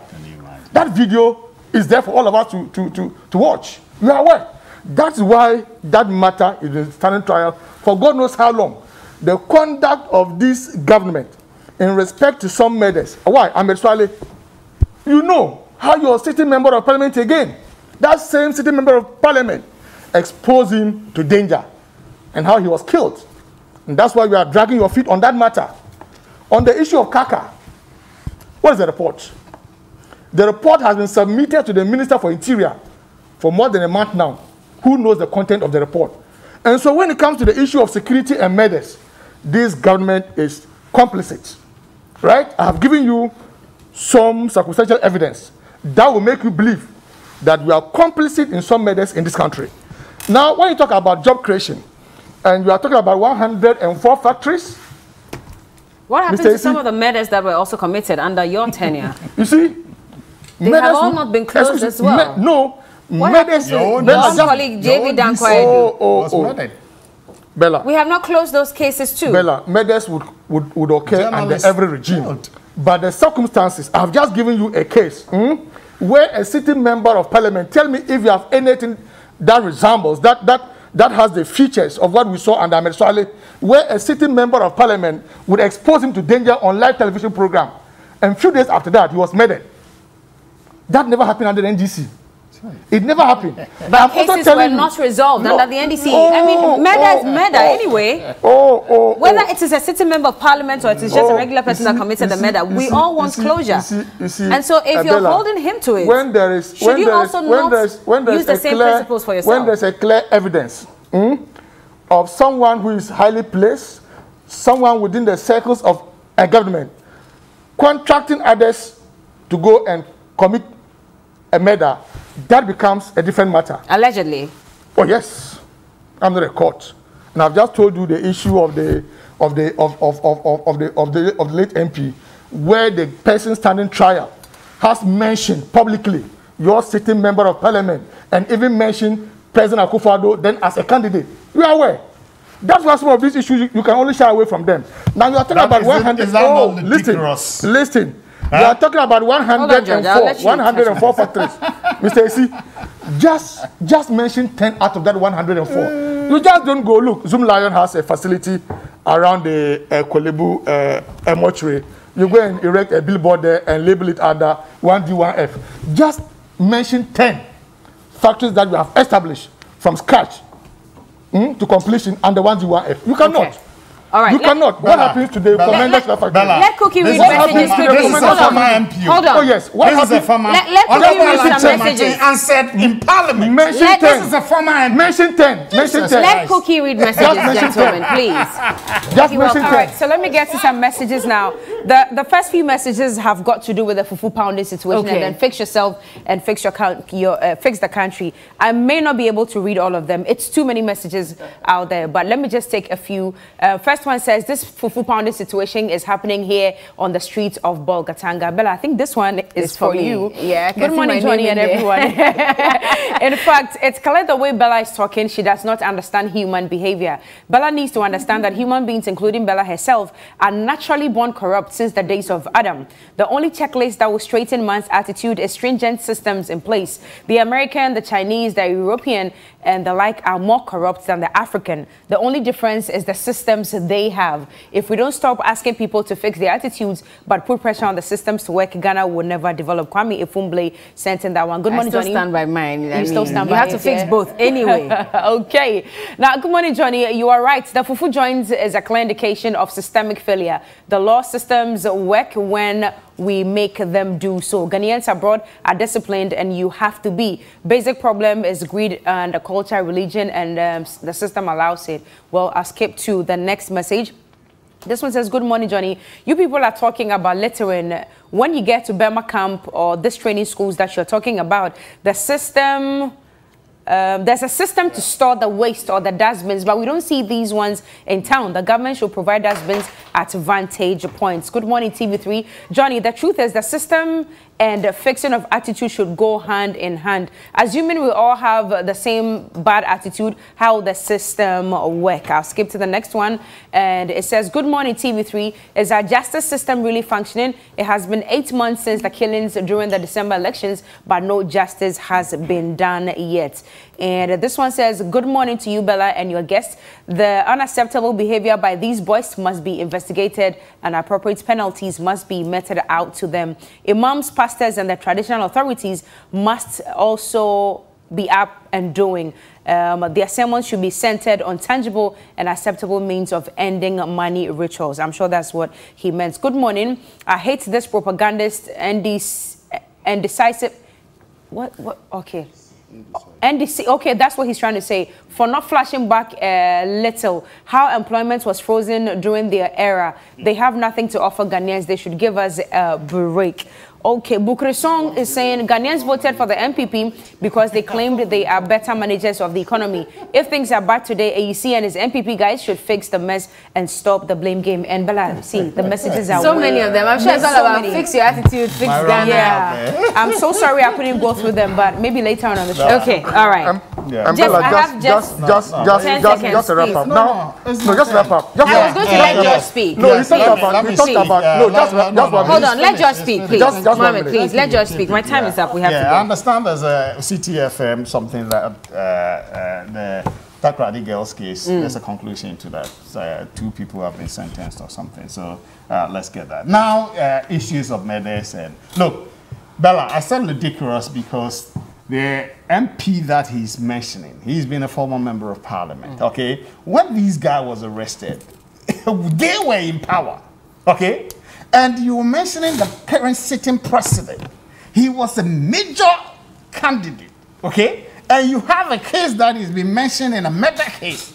That video is there for all of us to, to, to, to watch. You are aware. That's why that matter is in standing trial for God knows how long. The conduct of this government in respect to some murders. Why? Ahmed Suale, you know how you're sitting member of parliament again. That same sitting member of parliament exposed him to danger and how he was killed. And that's why we are dragging your feet on that matter. On the issue of Kaaka, what is the report? The report has been submitted to the Minister for Interior for more than a month now. Who knows the content of the report? And so when it comes to the issue of security and murders, this government is complicit. Right? I have given you some circumstantial evidence that will make you believe that we are complicit in some murders in this country. Now, when you talk about job creation, and you are talking about 104 factories. What happened Mr. to some of the murders that were also committed under your tenure? <laughs> you see, they have all not been closed as well. Me, no, what murders. Your colleague JB Danquah-Adu. Oh, oh, oh. Bella. We have not closed those cases too. Bella, murders would, would, would occur under every regime. Killed. But the circumstances, I've just given you a case hmm, where a sitting member of parliament, tell me if you have anything that resembles, that, that, that has the features of what we saw under Ahmed Suale, where a sitting member of parliament would expose him to danger on live television program. And a few days after that, he was murdered. That never happened under the NDC. It never happened. But I'm cases were not resolved no, under the NDC. Oh, I mean, oh, murder oh, is murder oh, anyway. Oh, oh, Whether it is a sitting member of parliament or it is just a oh, regular person see, that committed the murder, we see, all want see, closure. See, and so if you're holding him to it, when there is, should when you also when not there's, when there's use the same clear, principles for yourself? When there's a clear evidence hmm, of someone who is highly placed, someone within the circles of a government, contracting others to go and commit a murder, that becomes a different matter. Allegedly. Oh yes, I'm not a court, and I've just told you the issue of the of the of of of, of, of the of the of the late MP, where the person standing trial has mentioned publicly your sitting member of parliament and even mentioned President Akufo-Addo then as a candidate. You are aware. That's why some of these issues you, you can only shy away from them. Now you are talking that about 100. Oh, listen, listen. Huh? We are talking about 104, 104 factories. Mr. AC, just, just mention 10 out of that 104. Mm. You just don't go, look, Zoom Lion has a facility around the uh, Kolebu uh, mortuary. You go and erect a billboard there and label it under 1D1F. Just mention 10 factories that we have established from scratch mm, to completion under 1D1F. You cannot. Okay. All right. You cannot. Bella. What happens to the Komenda Factory? Let Cookie read messages quickly. This is a former MP. Hold on. Oh, yes. What this is a former Let, let Cookie read some messages. Answered in Parliament. Mention let, 10. This is a former MP. Mention 10. Mention 10. Let Cookie read messages, gentlemen, please. Just mention 10. All right. So let me get to some messages now. The, the first few messages have got to do with the fufu pounding situation okay. and then fix yourself and fix your, your uh, fix the country. I may not be able to read all of them. It's too many messages out there, but let me just take a few. Uh, first first one says this fufu pounding situation is happening here on the streets of Bolgatanga. Bella, I think this one is it's for, for you. Yeah. Good morning, Johnny and everyone. <laughs> in fact, it's clear the way Bella is talking, she does not understand human behavior. Bella needs to understand that human beings, including Bella herself, are naturally born corrupt since the days of Adam. The only checklist that will straighten man's attitude is stringent systems in place. The American, the Chinese, the European, and the like are more corrupt than the African. The only difference is the systems they have. If we don't stop asking people to fix their attitudes but put pressure on the systems to work, Ghana will never develop. Kwame Efumble sent in that one. Good morning, I still Johnny. stand by mine. You I still mean, stand you by have to fix yeah? both anyway. <laughs> okay. Now, good morning, Johnny. You are right. The Fufu joins is a clear indication of systemic failure. The law systems work when we make them do so. Ghanaians abroad are disciplined and you have to be. Basic problem is greed and the culture, religion, and um, the system allows it. Well, I'll skip to the next message. This one says, Good morning, Johnny. You people are talking about littering. When you get to Burma camp or this training schools that you're talking about, the system um, there's a system to store the waste or the dustbins, but we don't see these ones in town. The government should provide dustbins at vantage points. Good morning, TV3. Johnny, the truth is the system and the fixing of attitude should go hand in hand. Assuming we all have the same bad attitude, how the system work? I'll skip to the next one. And it says, good morning, TV3. Is our justice system really functioning? It has been eight months since the killings during the December elections, but no justice has been done yet. And this one says, good morning to you, Bella, and your guests. The unacceptable behavior by these boys must be investigated and appropriate penalties must be meted out to them. Imams, pastors, and the traditional authorities must also be up and doing. Um, their sermons should be centered on tangible and acceptable means of ending money rituals. I'm sure that's what he meant. Good morning. I hate this propagandist and, this, and decisive. What? What? Okay. NDC, okay, that's what he's trying to say. For not flashing back a little, how employment was frozen during their era. They have nothing to offer Ghanaians. They should give us a break. Okay, Bukresong is saying Ghanaians voted for the NPP because they claimed they are better managers of the economy. If things are bad today, AEC and his NPP guys should fix the mess and stop the blame game. And Bella, see, the <laughs> messages are so many of them. I'm sure it's all so about many. fix your attitude, fix Ghana. Yeah, I'm so sorry I couldn't go through them, but maybe later on on the show. No. Okay, all right. Um, yeah. just, Bella, just, just, no, just, no, just, just, just, just wrap up. No, no, no, just wrap up. Just I was going to let George speak. No, you talked about, you talked about, no, just, just one Hold on, let George speak, please. Just, just Mohammed, please, let George speak. My time yeah. is up. We have yeah, to go. I understand there's a CTFM, something that uh, uh, the Takoradi girls case, mm. there's a conclusion to that. So, uh, two people have been sentenced or something. So uh, let's get that. Now, uh, issues of medicine. Look, Bella, I said ridiculous because the MP that he's mentioning, he's been a former member of parliament, mm. okay? When this guy was arrested, <laughs> they were in power, okay? And you were mentioning the current sitting president. He was a major candidate, okay? And you have a case that is being mentioned in a murder case.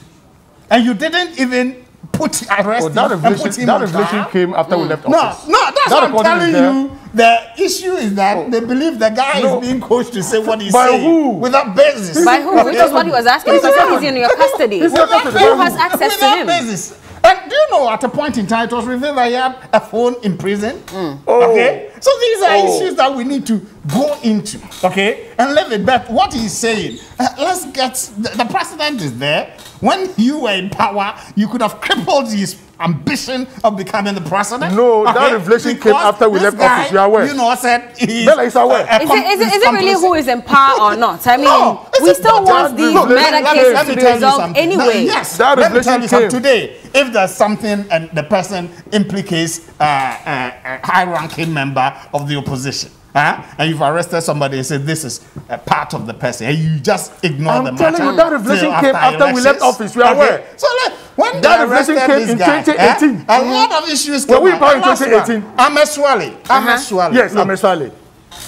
And you didn't even put arrest oh, that him revelation, that revelation came after mm. we left office. No, no, that's that what I'm telling you. The issue is that oh. they believe the guy no. is being coached to say what he's saying. By saying. who? Without basis. By who? Which is what he was asking. Because he's in your custody. Who has access to him? Basis. And do you know at a point in time it was revealed that he had a phone in prison? Mm. Oh. Okay? So these are oh. issues that we need to go into, okay? And leave it. But what he's saying, uh, let's get the, the president is there. When you were in power, you could have crippled his ambition of becoming the president? No, okay? that revelation came after we left guy, office. You are aware? You know, said he's Bella is aware. Uh, is, it, is, it, is it really who is in power or not? I mean, <laughs> no, we still want these murder cases to be resolved anyway. Now, yes, that let me tell you something. Today, if there's something and the person implicates uh, uh, a high-ranking member of the opposition, Huh? And you've arrested somebody and said this is a part of the person, and you just ignore I'm the matter. I'm telling you, that revelation came after, after we left office. We are okay. aware. So let, when that revelation came in guy, 2018, eh, a lot of issues came. Were we in power in 2018? Ahmed Suale. Ameswali. Yes, Ahmed Suale.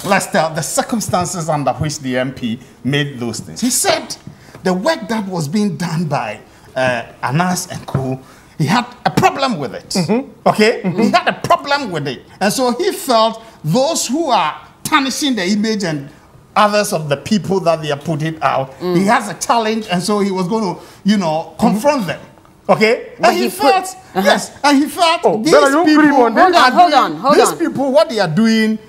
Let's tell the circumstances under which the MP made those things. He said the work that was being done by uh, Anas and co he had a problem with it. Mm-hmm. Okay? Mm-hmm. He had a problem with it. And so he felt those who are tarnishing the image and others of the people that they are putting out, mm. he has a challenge, and so he was going to, you know, confront mm-hmm. them. Okay, But and he, he put- felt yes, and he felt Oh, these people, cream on? Hold on, hold on, these people, what they are doing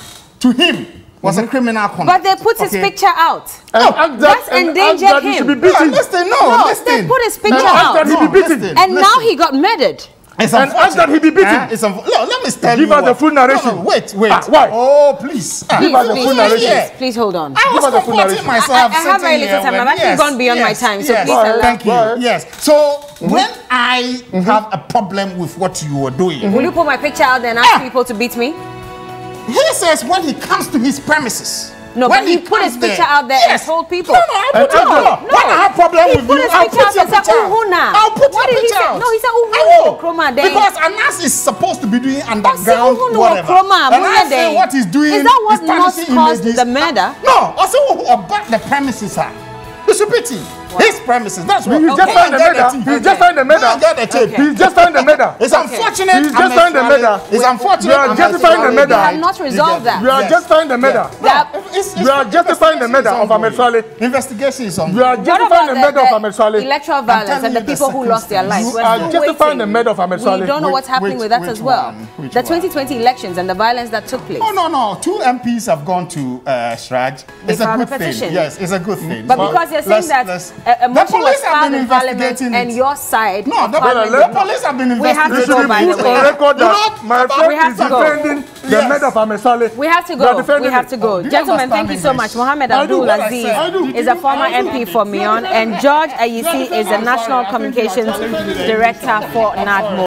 to him was a criminal conduct. But they put his okay? picture out. And Oh, ask that- that's and ask endangered that should him. be beaten. No, listen, no, No, listen. they put his picture And out. that he be beaten. listen, And now he got murdered. It's And ask that he be beaten. Eh, it's unf- no, let me tell Give you. us the full narration. No, no, wait, wait. Ah, why? Oh, please. Ah, Please, us the full please, narration. please, please hold on. I was Give us the full supporting myself. I- I have very little time. I've actually gone beyond my time, so please Go ahead. Thank you. Go ahead. Yes. So when I have a problem with what you were doing, Will you put my picture out there and ask Ah. people to beat me? He says when he comes to his premises. No, when but he put his comes there- picture out there and Yes. told people. No, no, And put it ask them. out. When I have problem He with you, I'll picture put your and picture out. "Uhuna." I'll put What your he picture out. No, he said, I "Uhuna. Kroma then." Because Anas is supposed to be doing underground Uhunu whatever. Kroma, And I say what he's doing Is that what is caused images. the murder? No, I say who about the premises are. It's a pity. His premises. That's what. He's just Go signed the get medal. tape. He's just signed the Go and medal. get the tape. Okay. He's just signed the medal. It's unfortunate. He's just I'm signed the actually- medal. It's unfortunate. We are I'm justifying the actually- medal. They have not resolved that. We are Yes. justifying the medal. That- It's- it's- We are justifying the medal of Ahmed Suale. Investigation is on. We are justifying the the, medal of the Ahmed Suale. electoral violence and the people who lost their lives? circumstances. We're You are justifying the medal of Ahmed We don't know what's happening with that as well. The 2020 elections and the violence that took place. Oh no no! Two MPs have gone to uh, CHRAJ. It's a good thing. Yes, it's a good thing. But because you're saying that let's- a, a the police have been in Parliament investigating and your side. No, of the, Parliament the police have been investigating. We have to You investigating. go, should by be the way. on record You that know, my friend is defending the Yes. medal of Ahmed Suale. We have to go. We have to go. Gentlemen, thank you so much. Mohammed I Abdul what Aziz say. I do. is a former MP for Mion, and George Ayisi is the National Communications Director for NADMO.